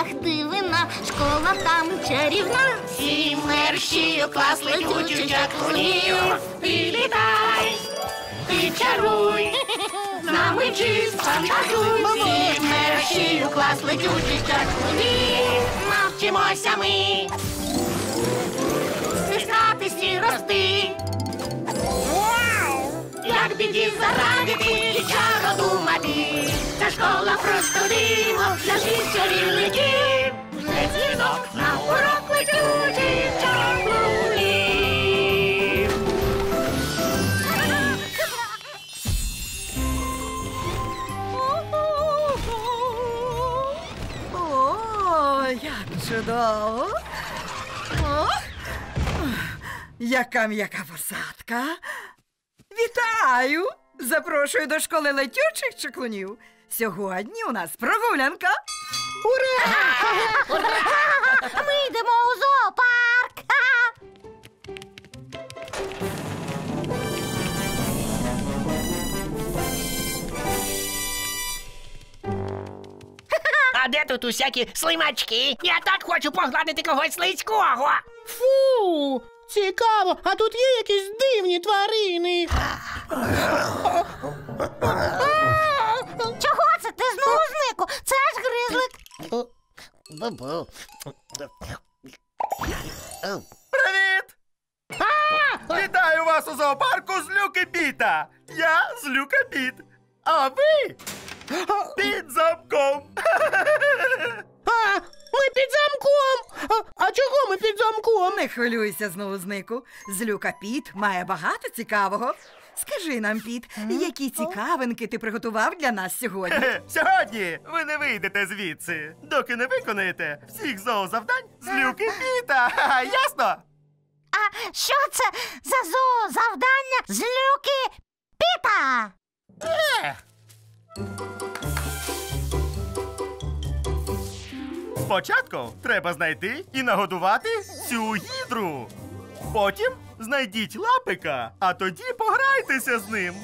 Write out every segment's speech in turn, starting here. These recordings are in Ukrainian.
ах, дивина, школа там чарівна. Всі мерщію клас летючих чаклунів. Ти літай, ти чаруй, з нами вчись, фантазуй. Всі мерщію клас летючих чаклунів. Навчимося ми. Стискатись і рости. Як біді зарадити і чародумати. Ця школа просто диво для всіх чарівників. Вже дзвінок на урок летючих чаклунів. Чудово. О, яка м'яка посадка. Вітаю! Запрошую до школи летючих чаклунів. Сьогодні у нас прогулянка. Ми йдемо у зоопарк. А де тут усякі слимачки? Я так хочу погладити когось слизького. Фу, цікаво, а тут є якісь дивні тварини. Чого це ти знову знику? Це ж гризлик. Привіт! Вітаю вас у зоопарку з Люки Піта! Я з Люка Піт. А ви під замком. Ми під замком. А, а чого ми під замком? Не хвилюйся знову знику. Злюка Піт має багато цікавого. Скажи нам, Піт, які цікавинки ти приготував для нас сьогодні? Сьогодні ви не вийдете звідси, доки не виконаєте всіх зоозавдань з Люки Піта. Ясно? А що це за зоозавдання з люки Піта? Спочатку треба знайти і нагодувати цю гідру. Потім знайдіть лапика, а тоді пограйтеся з ним.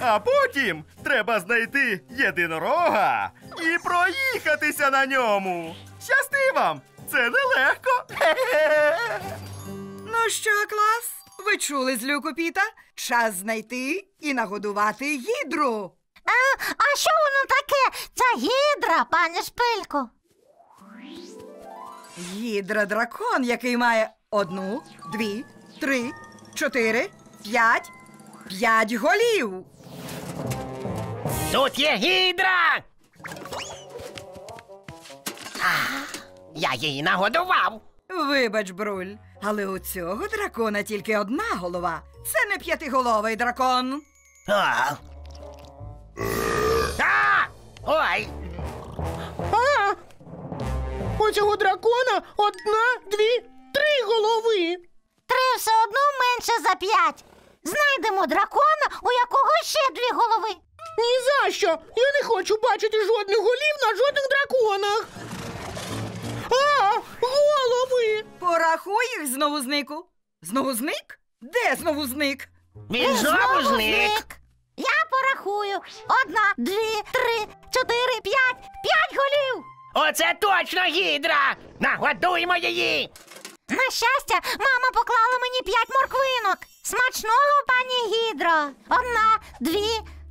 А потім треба знайти єдинорога і проїхатися на ньому. Щасти вам! Це нелегко. Ну що, клас? Ви чули злюку Піта? Час знайти і нагодувати гідру. А, а що воно таке? Ця гідра, пані Шпилько? Гідра дракон, який має одну, дві, три, чотири, п'ять, п'ять голів. Тут є гідра. А, я її нагодував. Вибач, бруль, але у цього дракона тільки одна голова. Це не п'ятиголовий дракон. А. А! Ой, у цього дракона одна, дві, три голови. Три все одно менше за п'ять. Знайдемо дракона, у якого ще дві голови. Ні за що. Я не хочу бачити жодних голів на жодних драконах. А, голови. Порахуй їх знову знику. Знову зник? Де знову зник? він знову зник. Я порахую. Одна, дві, три, чотири, п'ять. П'ять голів. Оце точно гідра! Нагодуємо її! На щастя, мама поклала мені п'ять морквинок. Смачного, пані гідро. Одна, дві,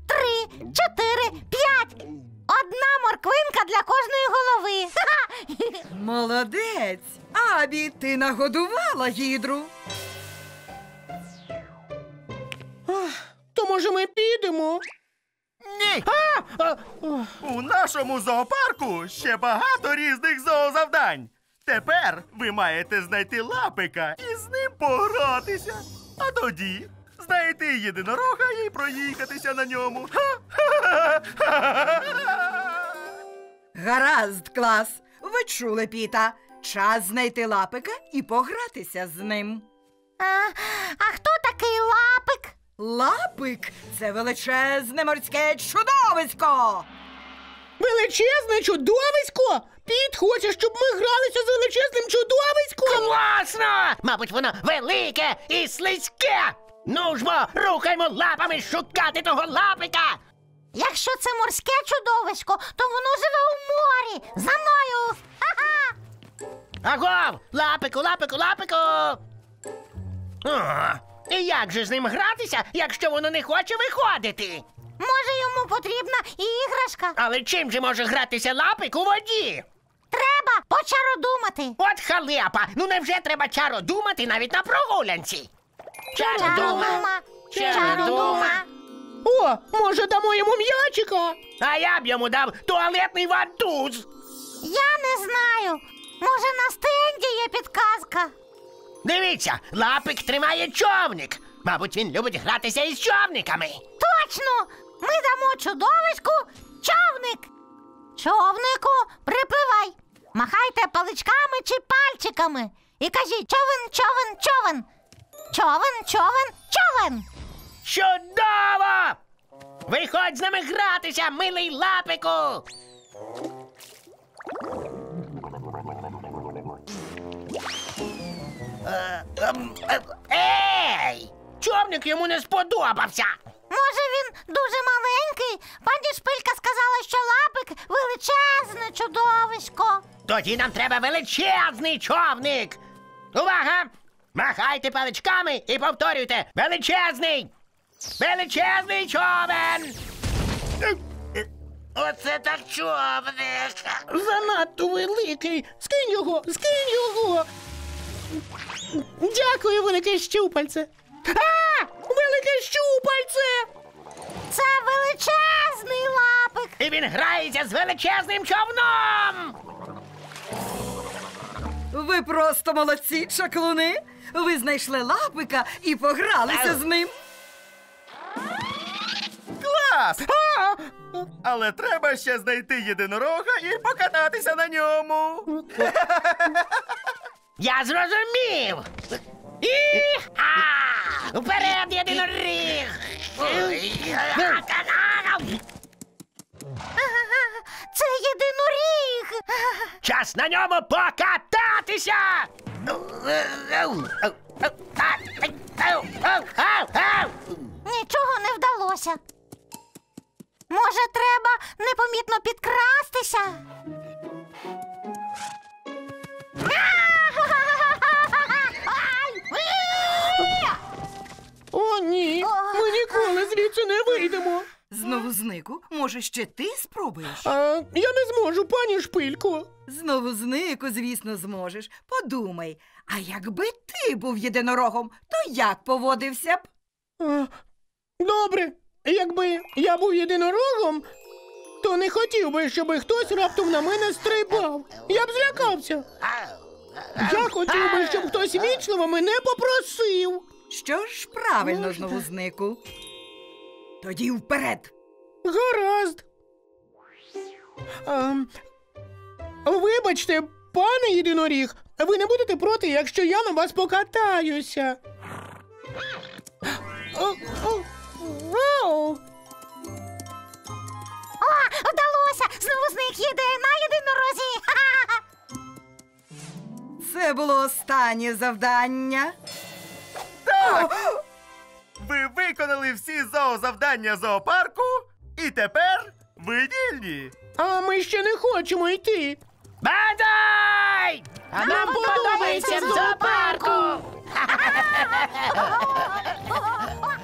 три, чотири, п'ять. Одна морквинка для кожної голови. Молодець. Абі, ти нагодувала гідру. То може ми підемо? Ні! А, а, У нашому зоопарку ще багато різних зоозавдань. Тепер ви маєте знайти лапика і з ним погратися. А тоді знайти єдинорога і проїхатися на ньому. Гаразд, клас. Ви чули Піта. Час знайти лапика і погратися з ним. А, а хто такий лапик? Лапик це величезне морське чудовисько. величезне чудовисько. Піт хоче, щоб ми гралися з величезним чудовиськом. Класно! Мабуть, воно велике і слизьке! Ну ж бо, рухаймо лапами шукати того лапика! Якщо це морське чудовисько, то воно живе у морі. За мною. Ха-ха! Агов! Лапику, лапику, лапику! О, і як же з ним гратися, якщо воно не хоче виходити? Може, йому потрібна іграшка? Але чим же може гратися лапик у воді? Треба почародумати. От халепа! Ну невже треба чаро думати навіть на прогулянці? Чародума! Чародума. О, може дамо йому м'ячика? А я б йому дав туалетний вантуз. Я не знаю. Може, на стенді є підказка. Дивіться, лапик тримає човник. Мабуть, він любить гратися із човниками. Точно! Ми дамо чудовиську човник. Човнику, припливай. Махайте паличками чи пальчиками. І кажіть човен, човен, човен. Човен, човен, човен. Чудово! Виходь з нами гратися, милий лапику! Е, ем, е, Ей! Човник йому не сподобався. Може, він дуже маленький. Пані Шпилька сказала, що лапик величезне чудовисько. Тоді нам треба величезний човник. Увага! Махайте паличками і повторюйте величезний! Величезний човен! Оце так човник! Занадто великий. Скинь його, скинь його. Дякую, велике щупальце. А! Велике щупальце! Це величезний лапик. І він грається з величезним човном! Ви просто молодці, чаклуни. Ви знайшли лапика і погралися з ним. Клас! А! Але треба ще знайти єдинорога і покататися на ньому. Я зрозумів! І-ха! Вперед, єдиноріг! Це єдиноріг. Час на ньому покататися! Нічого не вдалося. Може, треба непомітно підкрастися? Знику. Може, ще ти спробуєш? А, я не зможу, пані Шпилько. Знову знику, звісно, зможеш. Подумай, а якби ти був єдинорогом, то як поводився б? А, добре, якби я був єдинорогом, то не хотів би, щоб хтось раптом на мене стрибав. Я б злякався. Я хотів би, щоб хтось вічливо мене попросив. Що ж правильно, знову знику. Тоді вперед. Гаразд. Ем, вибачте, пане єдиноріг, ви не будете проти, якщо я на вас покатаюся. О, о, о. О, вдалося! Знову зник їде на єдинорозі. Ха-ха-ха. Це було останнє завдання. Так! Ви виконали всі зоозавдання зоопарку, і тепер ви вільні. А ми ще не хочемо йти. Бадай! А нам подобається в зоопарку!